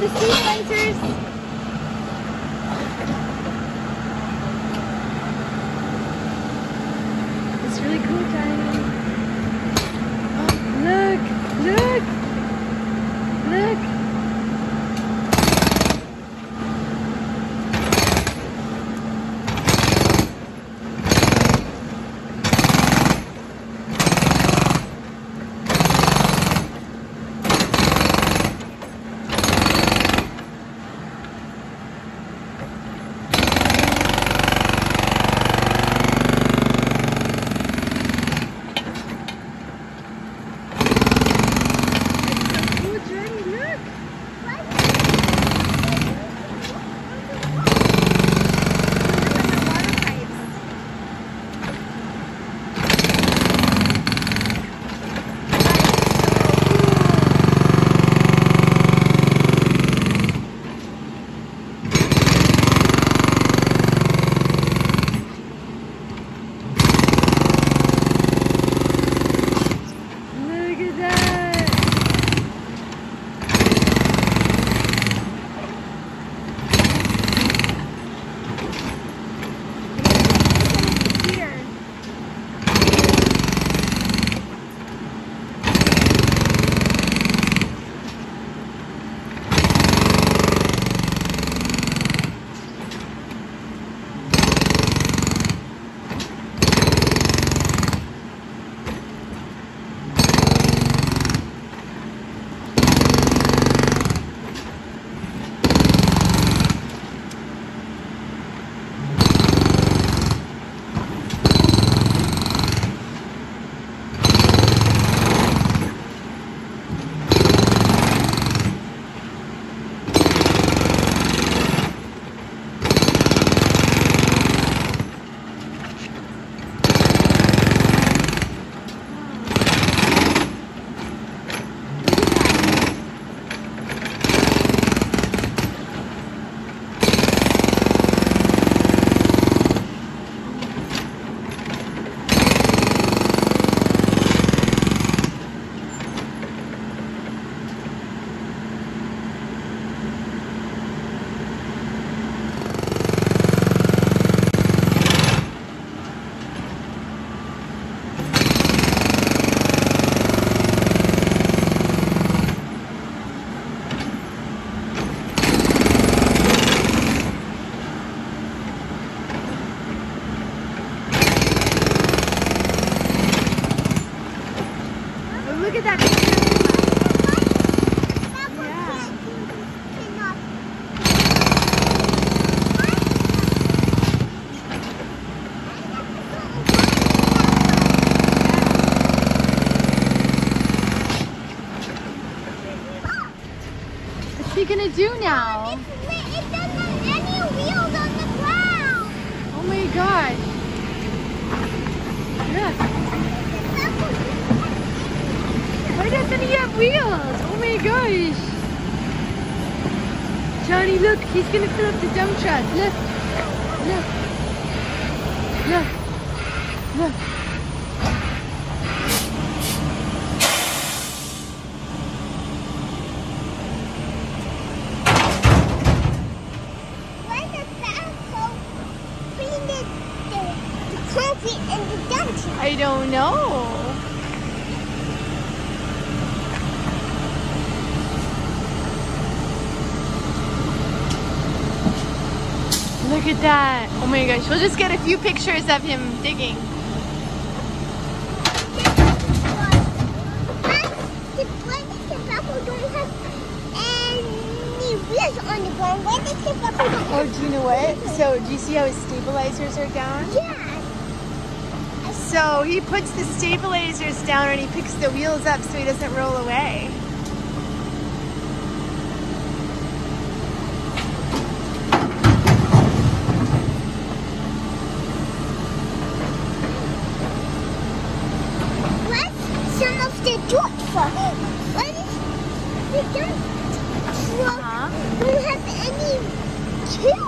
the stabilizers. It's gonna do now? Oh my god. Look. Why doesn't he have wheels? Oh my gosh. Johnny, look, he's gonna fill up the dump truck. Look. Look. Look. Look. I don't know. Look at that. Oh my gosh. We'll just get a few pictures of him digging. on the ground. Why the Oh, do you know what? So, do you see how his stabilizers are down? Yeah. So, he puts the stabilizers down and he picks the wheels up so he doesn't roll away. What's some of the dirt for? What is the dirt truck? Huh? Don't have any two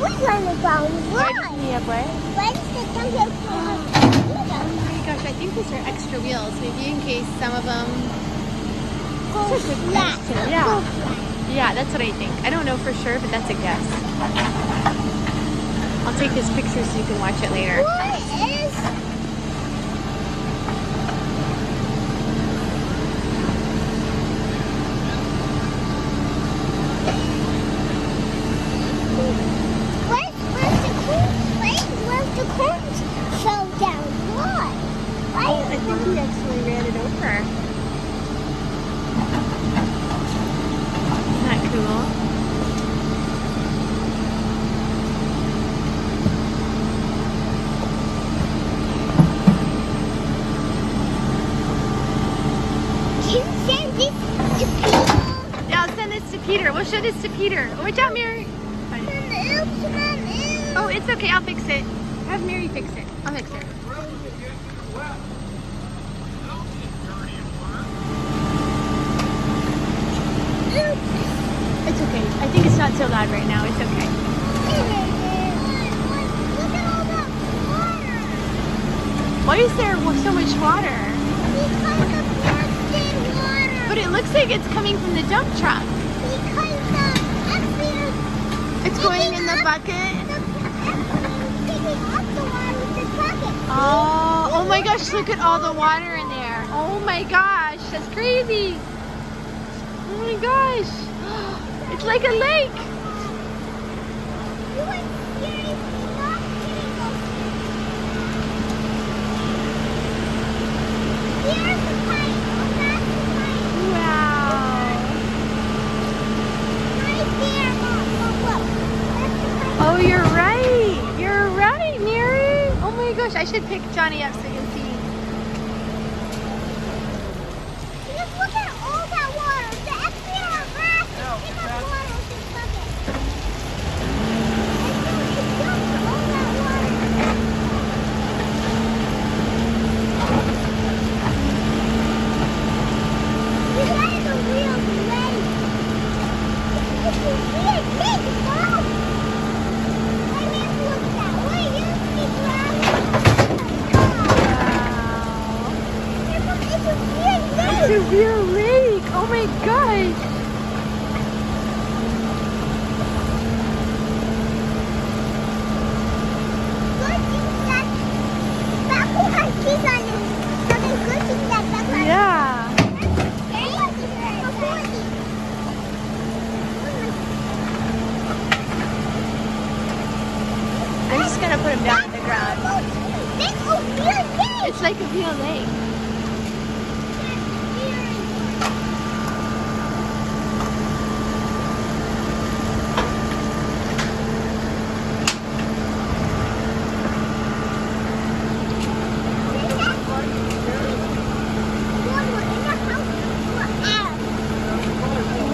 wheels on the ground. Why Why? doesn't he have what? Why does the dumper truck have wheels on Oh my gosh, I think these are extra wheels. Maybe in case some of them. Go That's a good flat. Yeah. Yeah, that's what I think. I don't know for sure, but that's a guess. I'll take this picture so you can watch it later. What is? Where, where's the corn? Wait, where's the corn fell down? Why? Why? Oh, I think he actually ran it over. Isn't that cool? Can you send this to people? Yeah, I'll send this to Peter. We'll show this to Peter. Oh, watch out, Mary. Oops, Mom, oops. Oh, it's okay. I'll fix it. Have Mary fix it. I'll fix it. It's okay. I think it's not so loud right now. It's okay. Look at all that water. Why is there so much water? Because of water. But it looks like it's coming from the dump truck. It's going in the bucket. Oh, oh my gosh, look at all the water in there. Oh my gosh, that's crazy. Oh my gosh. It's like a lake. You were seriously not kidding us. Here's the pipe. Oh, that's the pipe. Wow. Right there, Mom. Look, look. That's the pipe. Oh, you're right. You're right, Mary. Oh my gosh, I should pick Johnny up so you can see. Just look at all that water. The excavator has to pick up water with this bucket. And so it dumped all that water. That is a real lake. It's a big, big boat. I mean, look at that. What used to be Wow. gravel. It's a, it's a big lake. It's a real lake. Oh my gosh. Good thing that backhoe has cheese on it. So there's good thing that backhoe has Yeah. I'm just gonna put him down on the ground. It's like a real lake.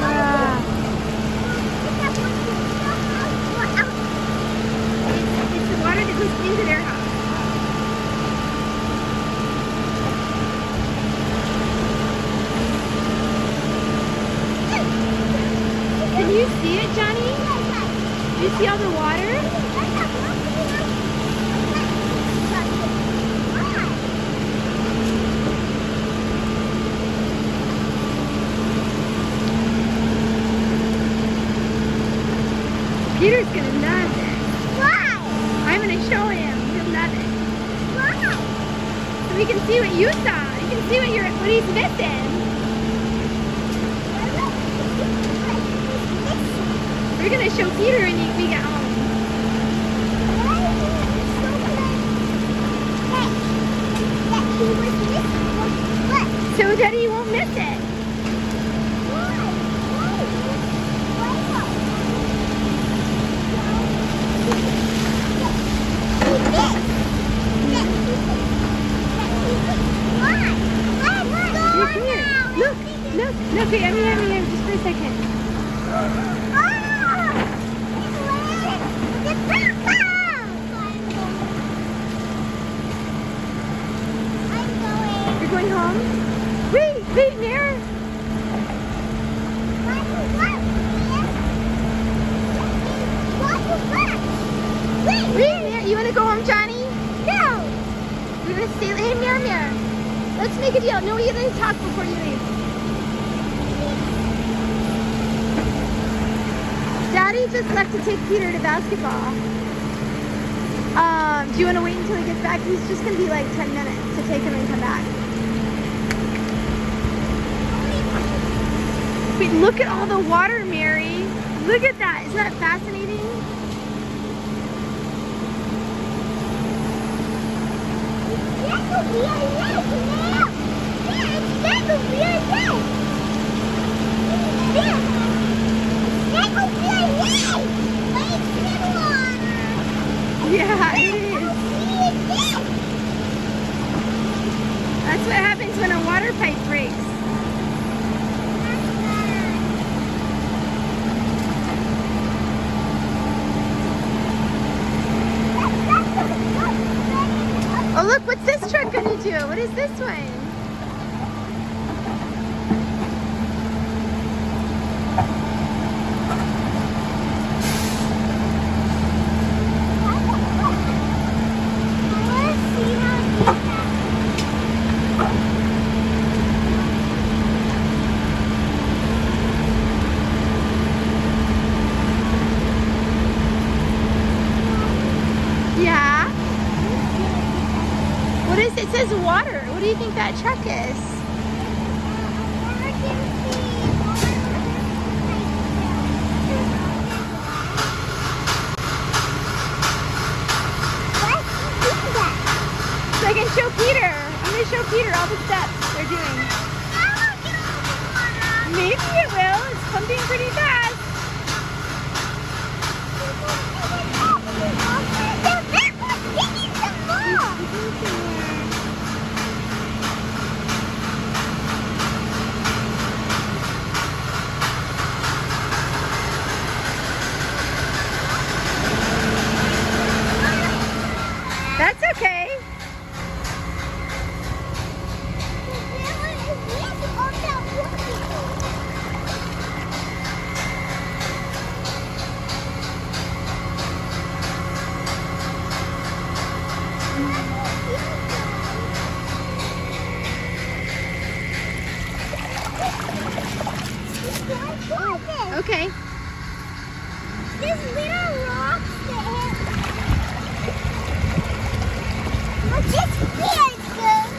Wow. It's the water that goes into their house. Can you see it, Johnny? Do you see all the water? Peter's gonna love it. Why? I'm gonna show him. He'll love it. Why? So we can see what you saw. You can see what you're what he's missing. We're gonna show Peter when you, we get home. So that he won't miss it. Look, look, look. I'm here, I'm here. Just for a second. You're going home? Wait, wait, Mare. Wait, Mare. You wanna go home, Johnny? No! You're gonna stay. Hey, Mare, Mare. Let's make a deal. No, you didn't talk before you leave. Daddy just left to take Peter to basketball. Um, do you want to wait until he gets back? He's just to be like 10 minutes to take him and come back. Wait, look at all the water, Mary. Look at that. Isn't that fascinating? That could be a lake now. Yes, that could be a lake. Yes. That could be a lake. Lakes in water. Yeah, it That is. could be a lake. That's what happens when a water pipe breaks. Oh, look, what's this What is this one? Yeah. What is it? It says water. What do you think that truck is? Can show Peter. I'm going to show Peter all the steps they're doing. Maybe it will. It's pumping pretty fast. Okay. This little rock that hit. Look, it's big, good.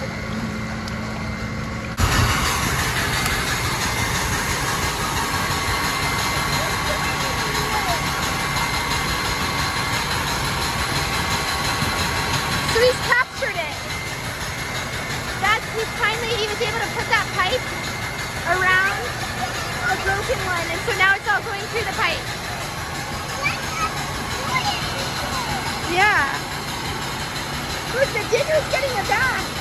So he's captured it. That's he finally he was able to put that pipe around a broken one, and so now it's all going through the pipe. Yeah. Look, the digger's getting it back.